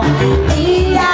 Yeah.